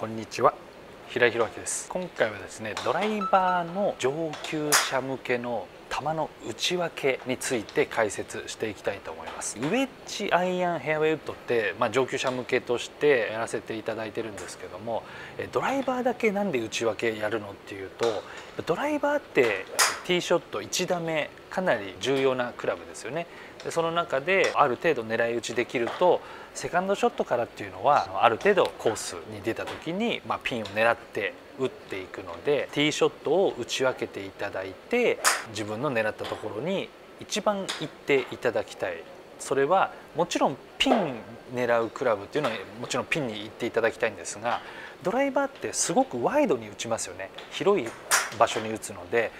こんにちは。平井弘明です。今回はですねドライバーの上級者向けの球の内訳について解説していきたいと思います。ウェッジアイアンフェアウェイウッドって、まあ、上級者向けとしてやらせていただいてるんですけどもドライバーだけなんで内訳やるのっていうとドライバーってティーショット1打目かなり重要なクラブですよね。でその中である程度狙い撃ちできるとセカンドショットからっていうのはある程度コースに出た時に、まあ、ピンを狙って打っていくのでティーショットを打ち分けていただいて自分の狙ったところに一番行っていただきたい。それはもちろんピン狙うクラブっていうのはもちろんピンに行っていただきたいんですがドライバーってすごくワイドに打ちますよね。広い場所に打つので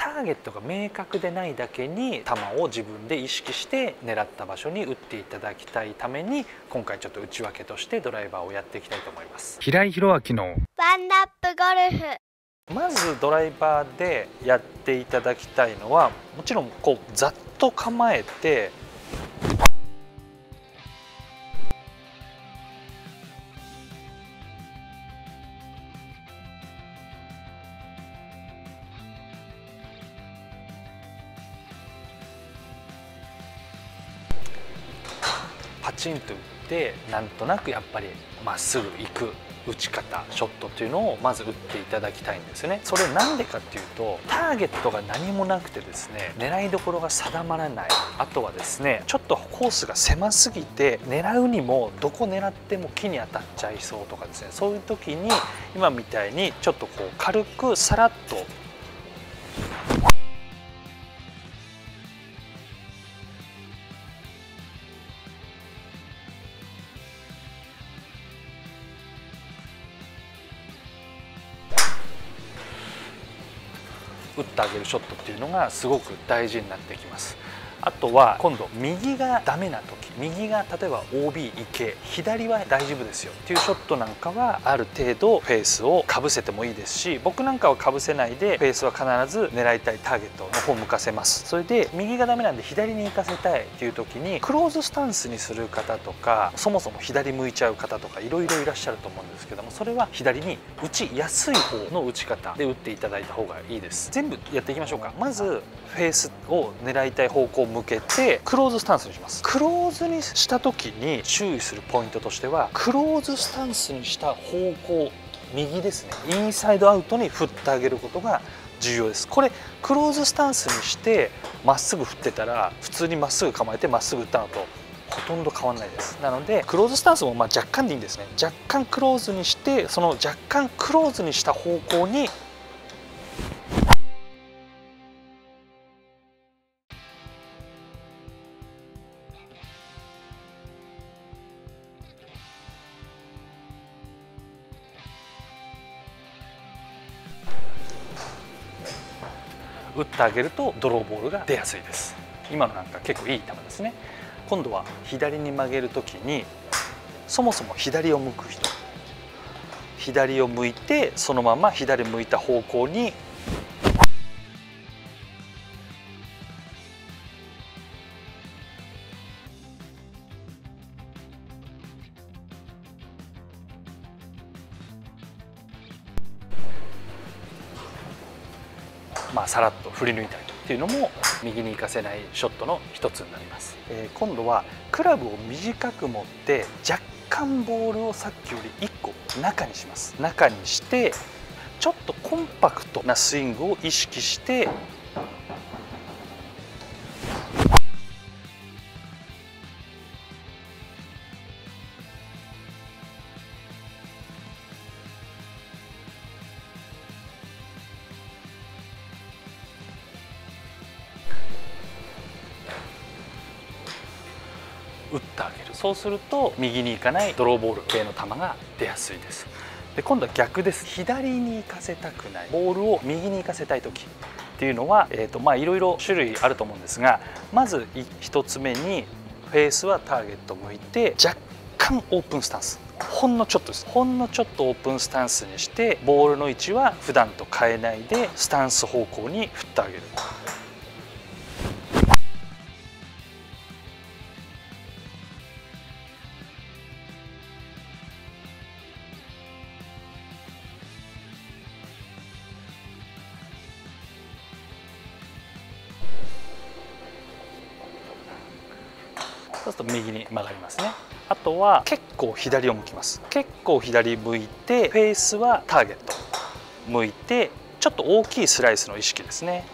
ターゲットが明確でないだけに球を自分で意識して狙った場所に打っていただきたいために今回ちょっと内訳としてドライバーをやっていきたいと思います。平井弘明のワンダップゴルフ。まずドライバーでやっていただきたいのはもちろんこうざっと構えてパチンと打ってなんとなくやっぱりまっすぐ行く打ち方ショットっていうのをまず打っていただきたいんですよね。それなんでかっていうとターゲットが何もなくてですね狙いどころが定まらない。あとはですねちょっとコースが狭すぎて狙うにもどこ狙っても木に当たっちゃいそうとかですねそういう時に今みたいにちょっとこう軽くさらっと打ってあげるショットっていうのがすごく大事になってきます。あとは今度右がダメな時右が例えば OB 行け左は大丈夫ですよっていうショットなんかはある程度フェースをかぶせてもいいですし僕なんかはかぶせないでフェースは必ず狙いたいターゲットの方向かせます。それで右がダメなんで左に行かせたいっていう時にクローズスタンスにする方とかそもそも左向いちゃう方とかいろいろいらっしゃると思うんですけどもそれは左に打ちやすい方の打ち方で打っていただいた方がいいです。全部やっていきましょうか。まずフェースを狙いたい方向向けてクローズスタンスにします。クローズにした時に注意するポイントとしてはクローズスタンスにした方向右ですね。インサイドアウトに振ってあげることが重要です。これクローズスタンスにしてまっすぐ振ってたら普通にまっすぐ構えてまっすぐ打ったのとほとんど変わらないです。なのでクローズスタンスもま若干でいいんですね。若干クローズにしてその若干クローズにした方向に打ってあげるとドローボールが出やすいです。今のなんか結構いい球ですね。今度は左に曲げる時にそもそも左を向く人。左を向いてそのまま左向いた方向にさらっと振り抜いたりっていうのも右に行かせないショットの一つになります、えー、今度はクラブを短く持って若干ボールをさっきより1個中にします。中にしてちょっとコンパクトなスイングを意識してそうすると右に行かないドローボール系の球が出やすいです。で今度は逆です。左に行かせたくない。ボールを右に行かせたい時っていうのは、えーとまあ、いろいろ種類あると思うんですがまず1つ目にフェースはターゲット向いて若干オープンスタンス。ほんのちょっとです。ほんのちょっとオープンスタンスにしてボールの位置は普段と変えないでスタンス方向に振ってあげる。そうすると右に曲がりますね。あとは結構左を向きます。結構左向いてフェースはターゲット。向いてちょっと大きいスライスの意識ですね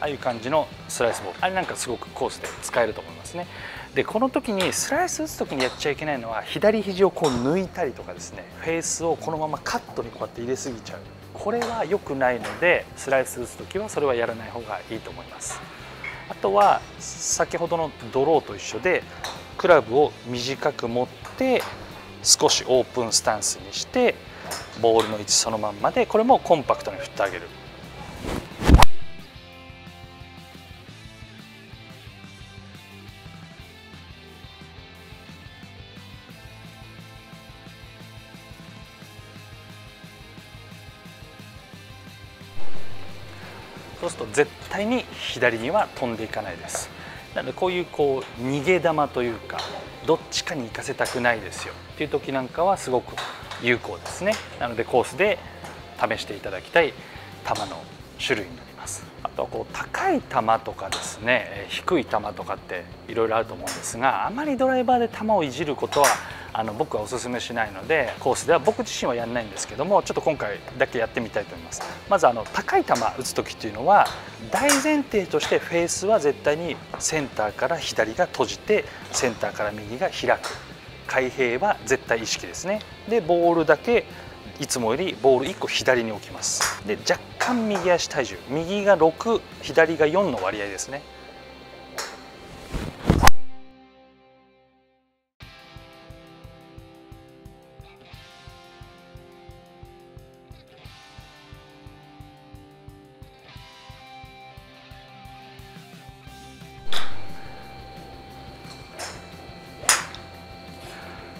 ああいう感じのスライスボール。あれなんかすごくコースで使えると思いますね。でこの時にスライス打つ時にやっちゃいけないのは左肘をこう抜いたりとかですね。フェースをこのままカットにこうやって入れすぎちゃう。これは良くないのでスライス打つ時はそれはやらない方がいいと思います。あとは先ほどのドローと一緒でクラブを短く持って少しオープンスタンスにしてボールの位置そのまんまでこれもコンパクトに振ってあげる。そうすると絶対に左には飛んでいかないです。なのでこういうこう逃げ球というかどっちかに行かせたくないですよ。っていう時なんかはすごく有効ですね。なのでコースで試していただきたい球の種類になります。あとこう高い球とかですね低い球とかっていろいろあると思うんですがあまりドライバーで球をいじることはあの僕はおすすめしないのでコースでは僕自身はやらないんですけどもちょっと今回だけやってみたいと思います。まずあの高い球打つ時っていうのは大前提としてフェースは絶対にセンターから左が閉じてセンターから右が開く。開閉は絶対意識ですね。でボールだけいつもよりボール1個左に置きます。で若干右足体重。右が6左が4の割合ですね。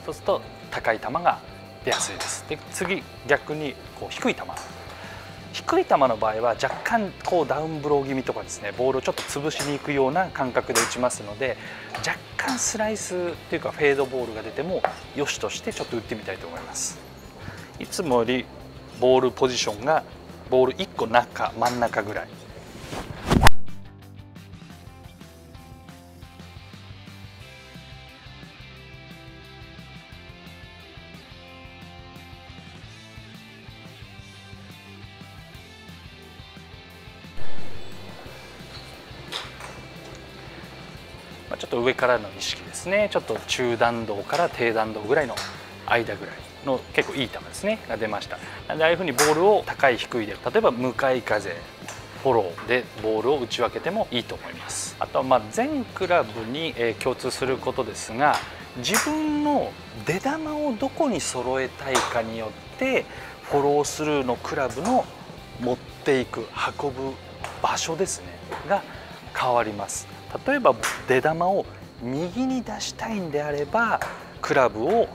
そうすると高い球が出やすいです。で次逆にこう低い球。低い球の場合は若干こうダウンブロー気味とかですねボールをちょっと潰しに行くような感覚で打ちますので若干スライスというかフェードボールが出てもよしとしてちょっと打ってみたいと思います。いつもよりボールポジションがボール1個中真ん中ぐらい。ちょっと上からの意識ですね。ちょっと中弾道から低弾道ぐらいの間ぐらいの結構いい球ですね。が出ました。なのでああいうふうにボールを高い低いで例えば向かい風フォローでボールを打ち分けてもいいと思います。あとはま全クラブに共通することですが自分の出球をどこに揃えたいかによってフォロースルーのクラブの持っていく運ぶ場所ですね。が変わります。例えば出球を右に出したいんであればクラブを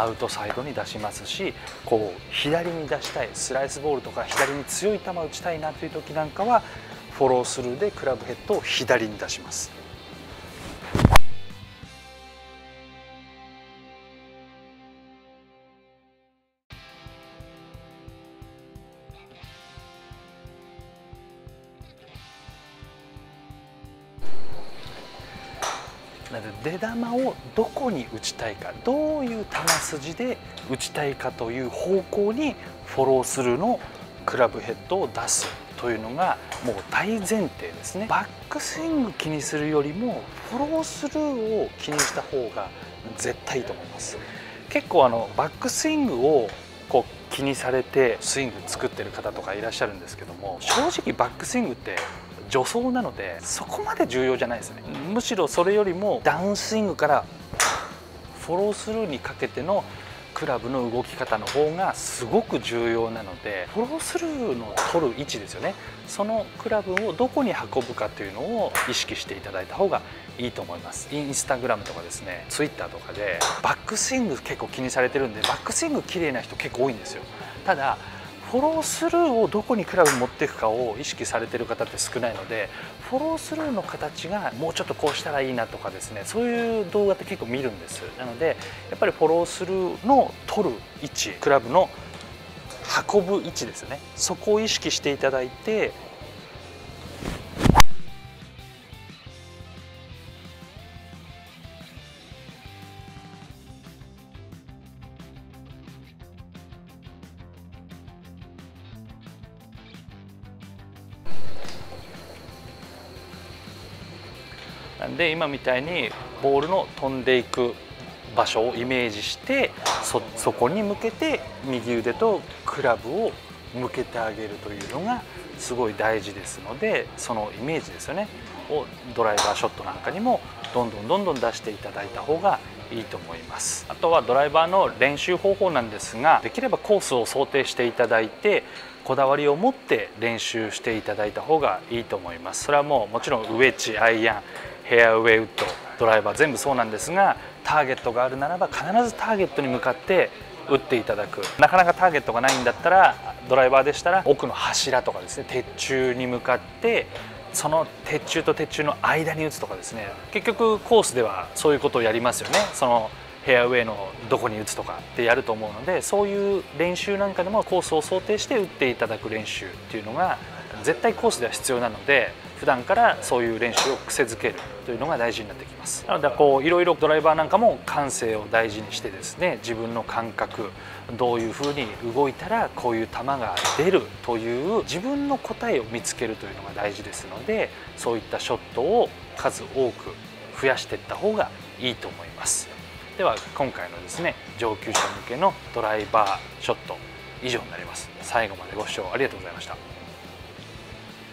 アウトサイドに出しますしこう左に出したいスライスボールとか左に強い球打ちたいなという時なんかはフォロースルーでクラブヘッドを左に出します。なので出球をどこに打ちたいかどういう球筋で打ちたいかという方向にフォロースルーのクラブヘッドを出す。というのがもう大前提ですね。バックスイング気にするよりもフォロースルーを気にした方が絶対いいと思います。結構あのバックスイングをこう気にされてスイング作ってる方とかいらっしゃるんですけども正直バックスイングって助走なのでそこまで重要じゃないですね。むしろそれよりもダウンスイングからフォロースルーにかけてのクラブの動き方の方がすごく重要なのでフォロースルーの取る位置ですよね。そのクラブをどこに運ぶかというのを意識していただいた方がいいと思います。インスタグラムとかですねツイッターとかでバックスイング結構気にされてるんでバックスイング綺麗な人結構多いんですよ。ただフォロースルーをどこにクラブ持っていくかを意識されてる方って少ないのでフォロースルーの形がもうちょっとこうしたらいいなとかですねそういう動画って結構見るんです。なのでやっぱりフォロースルーの取る位置クラブの運ぶ位置ですね。そこを意識していただいてなんで今みたいにボールの飛んでいく場所をイメージしてそそこに向けて右腕とクラブを向けてあげるというのがすごい大事ですのでそのイメージですよね。をドライバーショットなんかにもどんどんどんどん出していただいた方がいいと思います。あとはドライバーの練習方法なんですができればコースを想定していただいてこだわりを持って練習していただいた方がいいと思います。それはもうもちろんウェッジアイアンヘアウェイウッドドライバー全部そうなんですがターゲットがあるならば必ずターゲットに向かって打っていただく。なかなかターゲットがないんだったらドライバーでしたら奥の柱とかですね鉄柱に向かってその鉄柱と鉄柱の間に打つとかですね。結局コースではそういうことをやりますよね。そのフェアウェイのどこに打つとかってやると思うのでそういう練習なんかでもコースを想定して打っていただく練習っていうのが絶対コースでは必要なので普段からそういう練習を癖づけるというのが大事になってきます。なのでこういろいろドライバーなんかも感性を大事にしてですね自分の感覚どういうふうに動いたらこういう球が出るという自分の答えを見つけるというのが大事ですのでそういったショットを数多く増やしていった方がいいと思います。では今回のですね上級者向けのドライバーショット以上になります。最後までご視聴ありがとうございました。